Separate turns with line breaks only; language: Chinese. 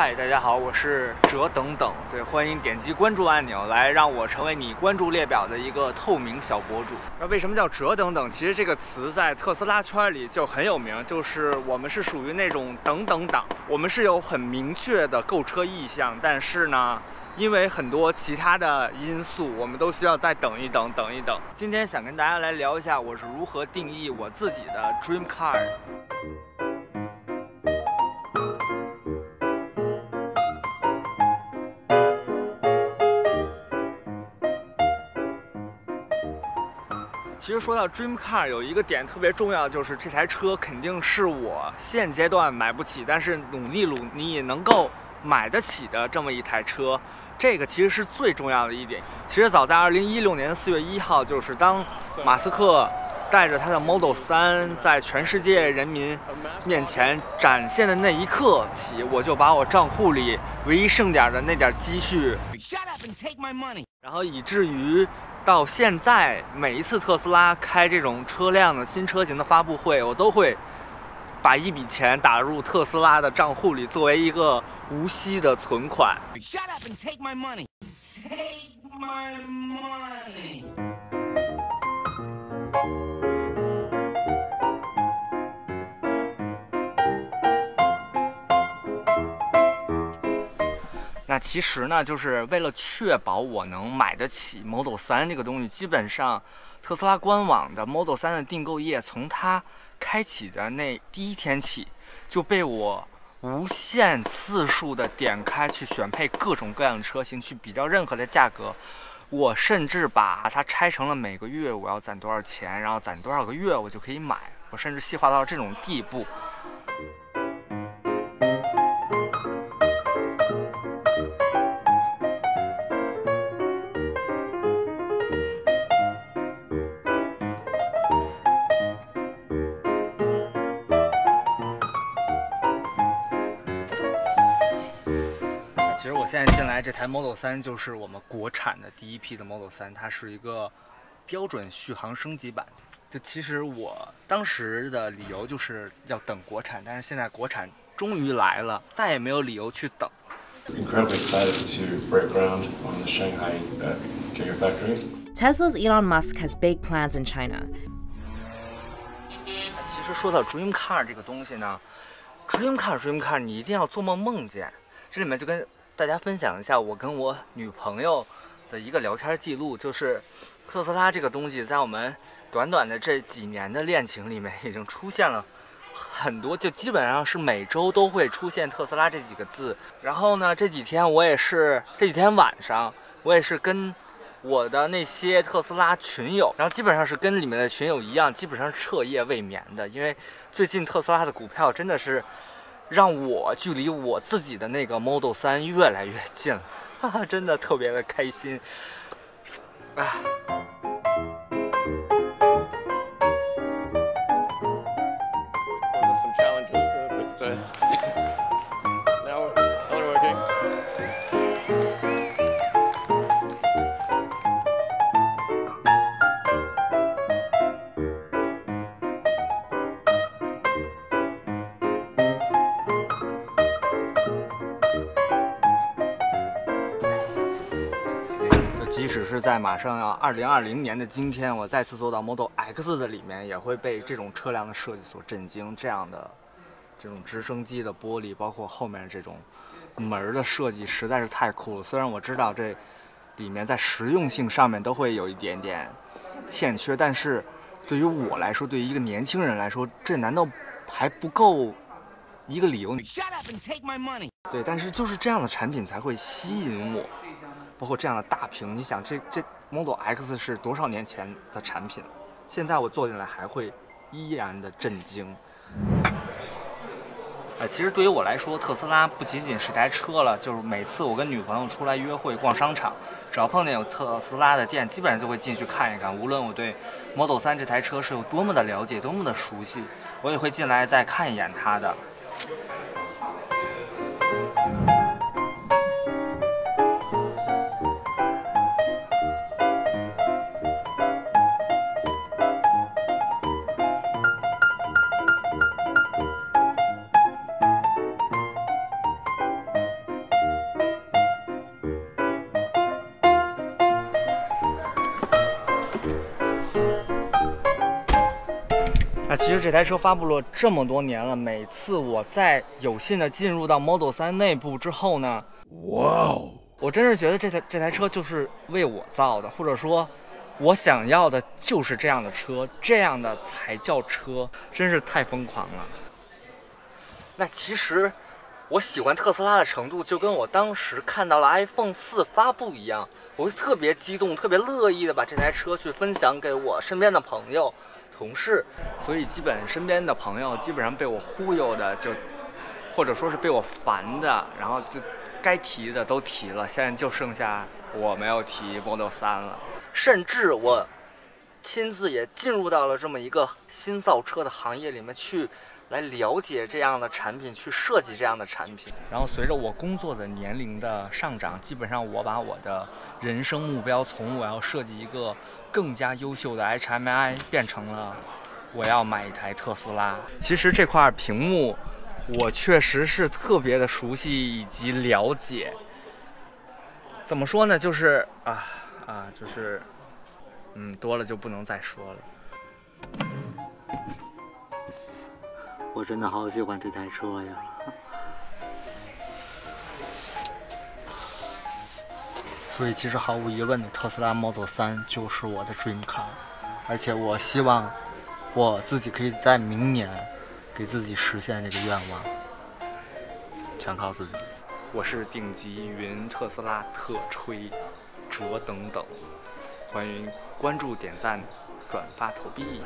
嗨，大家好，我是哲等等，对，欢迎点击关注按钮来让我成为你关注列表的一个透明小博主。那为什么叫哲等等？其实这个词在特斯拉圈里就很有名，就是我们是属于那种等等党，我们是有很明确的购车意向，但是呢，因为很多其他的因素，我们都需要再等一等，等一等。今天想跟大家来聊一下，我是如何定义我自己的 dream car。其实说到 dream car，有一个点特别重要，就是这台车肯定是我现阶段买不起，但是努力努力能够买得起的这么一台车。这个其实是最重要的一点。其实早在2016年4月1号，就是当马斯克带着他的 Model 3在全世界人民面前展现的那一刻起，我就把我账户里唯一剩点的那点积蓄，然后以至于。到现在，每一次特斯拉开这种车辆的新车型的发布会，我都会把一笔钱打入特斯拉的账户里，作为一个无息的存款。那其实呢，就是为了确保我能买得起 Model 3这个东西，基本上特斯拉官网的 Model 3的订购页，从它开启的那第一天起，就被我无限次数的点开去选配各种各样的车型，去比较任何的价格。我甚至把它拆成了每个月我要攒多少钱，然后攒多少个月我就可以买。我甚至细化到这种地步。其实我现在进来这台 Model 3就是我们国产的第一批的 Model 3，它是一个标准续航升级版。就其实我当时的理由就是要等国产，但是现在国产终于来了，再也没有理由去等。
Incredibly excited to break ground on the Shanghai Gigafactory.
Tesla's Elon Musk has big plans in China.
其实说到 Dream Car 这个东西呢，Dream Car，Dream Car，你一定要做梦梦见。这里面就跟大家分享一下我跟我女朋友的一个聊天记录，就是特斯拉这个东西，在我们短短的这几年的恋情里面，已经出现了很多，就基本上是每周都会出现特斯拉这几个字。然后呢，这几天我也是，这几天晚上我也是跟我的那些特斯拉群友，然后基本上是跟里面的群友一样，基本上彻夜未眠的，因为最近特斯拉的股票真的是。让我距离我自己的那个 Model 3越来越近了，哈哈，真的特别的开心，啊。是在马上要二零二零年的今天，我再次坐到 Model X 的里面，也会被这种车辆的设计所震惊。这样的这种直升机的玻璃，包括后面这种门的设计，实在是太酷了。虽然我知道这里面在实用性上面都会有一点点欠缺，但是对于我来说，对于一个年轻人来说，这难道还不够一个理由？对，但是就是这样的产品才会吸引我。包括这样的大屏，你想这这 Model X 是多少年前的产品？现在我坐进来还会依然的震惊。呃，其实对于我来说，特斯拉不仅仅是台车了，就是每次我跟女朋友出来约会、逛商场，只要碰见有特斯拉的店，基本上就会进去看一看。无论我对 Model 3这台车是有多么的了解、多么的熟悉，我也会进来再看一眼它的。那其实这台车发布了这么多年了，每次我在有幸的进入到 Model 3内部之后呢，哇哦，我真是觉得这台这台车就是为我造的，或者说，我想要的就是这样的车，这样的才叫车，真是太疯狂了。那其实。我喜欢特斯拉的程度，就跟我当时看到了 iPhone 四发布一样，我会特别激动，特别乐意的把这台车去分享给我身边的朋友、同事。所以，基本身边的朋友基本上被我忽悠的，就或者说是被我烦的，然后就该提的都提了。现在就剩下我没有提 Model 三了，甚至我亲自也进入到了这么一个新造车的行业里面去。来了解这样的产品，去设计这样的产品。然后随着我工作的年龄的上涨，基本上我把我的人生目标从我要设计一个更加优秀的 HMI 变成了我要买一台特斯拉。其实这块屏幕我确实是特别的熟悉以及了解。怎么说呢？就是啊啊，就是嗯，多了就不能再说了。我真的好喜欢这台车呀！所以其实毫无疑问的，特斯拉 Model 3就是我的 dream car，而且我希望我自己可以在明年给自己实现这个愿望，全靠自己。我是顶级云特斯拉特吹哲等等，欢迎关注、点赞、转发、投币。